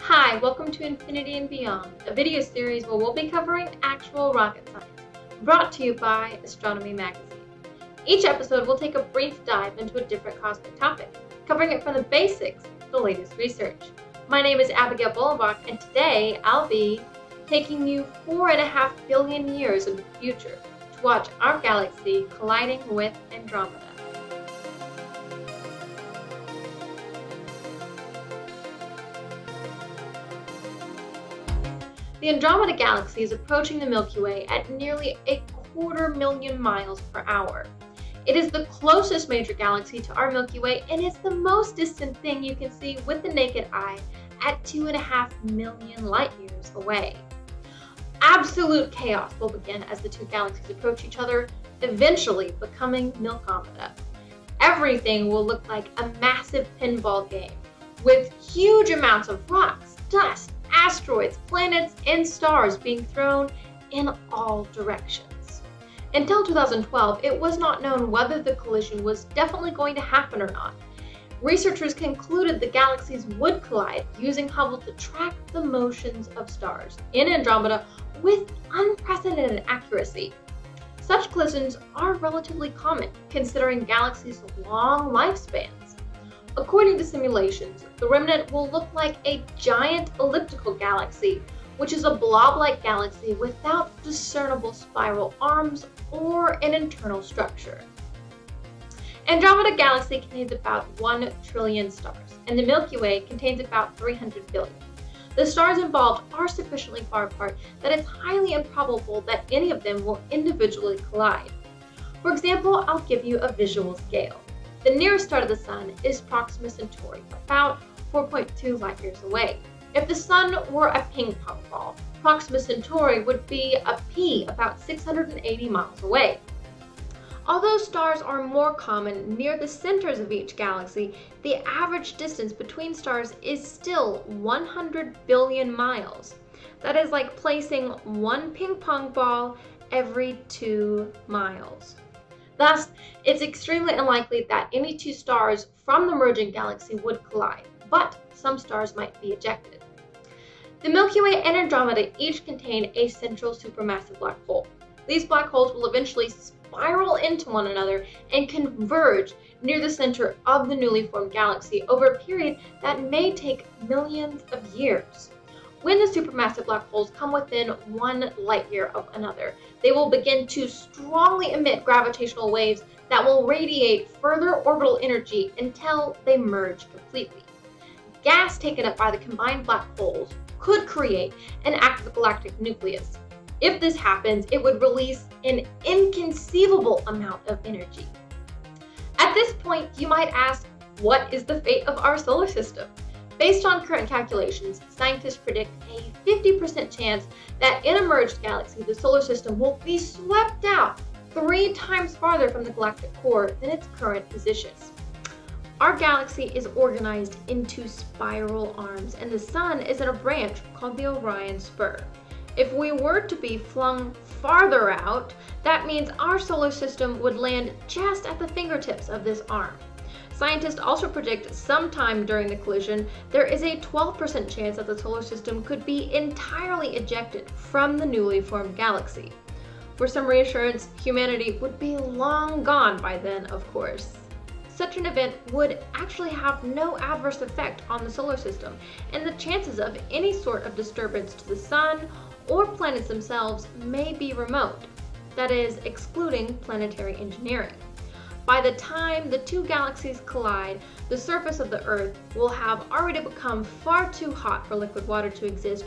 Hi, welcome to Infinity and Beyond, a video series where we'll be covering actual rocket science, brought to you by Astronomy Magazine. Each episode will take a brief dive into a different cosmic topic, covering it from the basics to the latest research. My name is Abigail Bollenbach, and today I'll be taking you four and a half billion years in the future to watch our galaxy colliding with Andromeda. The Andromeda Galaxy is approaching the Milky Way at nearly a quarter million miles per hour. It is the closest major galaxy to our Milky Way and it's the most distant thing you can see with the naked eye at two and a half million light years away. Absolute chaos will begin as the two galaxies approach each other, eventually becoming Milkomeda. Everything will look like a massive pinball game with huge amounts of rocks, dust, asteroids, planets, and stars being thrown in all directions. Until 2012, it was not known whether the collision was definitely going to happen or not. Researchers concluded the galaxies would collide using Hubble to track the motions of stars in Andromeda with unprecedented accuracy. Such collisions are relatively common considering galaxies' long lifespans. According to simulations, the remnant will look like a giant elliptical galaxy, which is a blob-like galaxy without discernible spiral arms or an internal structure. Andromeda Galaxy contains about 1 trillion stars, and the Milky Way contains about 300 billion. The stars involved are sufficiently far apart that it's highly improbable that any of them will individually collide. For example, I'll give you a visual scale. The nearest star to the Sun is Proxima Centauri, about 4.2 light years away. If the Sun were a ping pong ball, Proxima Centauri would be a pea about 680 miles away. Although stars are more common near the centers of each galaxy, the average distance between stars is still 100 billion miles. That is like placing one ping pong ball every two miles. Thus, it's extremely unlikely that any two stars from the merging galaxy would collide, but some stars might be ejected. The Milky Way and Andromeda each contain a central supermassive black hole. These black holes will eventually spiral into one another and converge near the center of the newly formed galaxy over a period that may take millions of years. When the supermassive black holes come within one light year of another, they will begin to strongly emit gravitational waves that will radiate further orbital energy until they merge completely. Gas taken up by the combined black holes could create an active galactic nucleus. If this happens, it would release an inconceivable amount of energy. At this point, you might ask, what is the fate of our solar system? Based on current calculations, scientists predict a 50% chance that in a merged galaxy, the solar system will be swept out three times farther from the galactic core than its current position. Our galaxy is organized into spiral arms, and the sun is in a branch called the Orion Spur. If we were to be flung farther out, that means our solar system would land just at the fingertips of this arm. Scientists also predict sometime during the collision, there is a 12% chance that the solar system could be entirely ejected from the newly formed galaxy. For some reassurance, humanity would be long gone by then, of course. Such an event would actually have no adverse effect on the solar system, and the chances of any sort of disturbance to the sun or planets themselves may be remote, that is, excluding planetary engineering. By the time the two galaxies collide, the surface of the Earth will have already become far too hot for liquid water to exist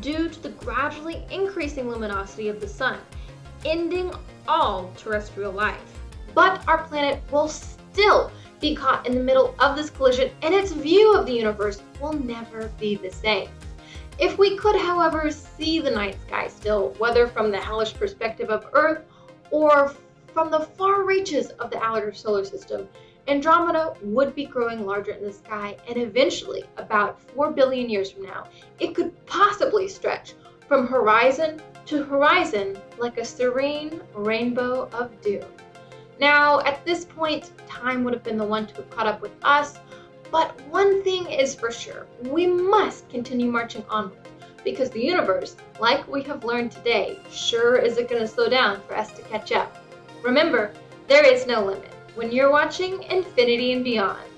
due to the gradually increasing luminosity of the Sun, ending all terrestrial life. But our planet will still be caught in the middle of this collision and its view of the universe will never be the same. If we could, however, see the night sky still, whether from the hellish perspective of Earth or from the far reaches of the outer solar system, Andromeda would be growing larger in the sky, and eventually, about 4 billion years from now, it could possibly stretch from horizon to horizon like a serene rainbow of dew. Now, at this point, time would have been the one to have caught up with us, but one thing is for sure we must continue marching onward because the universe, like we have learned today, sure isn't going to slow down for us to catch up. Remember, there is no limit when you're watching Infinity and Beyond.